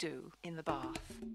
do in the bath.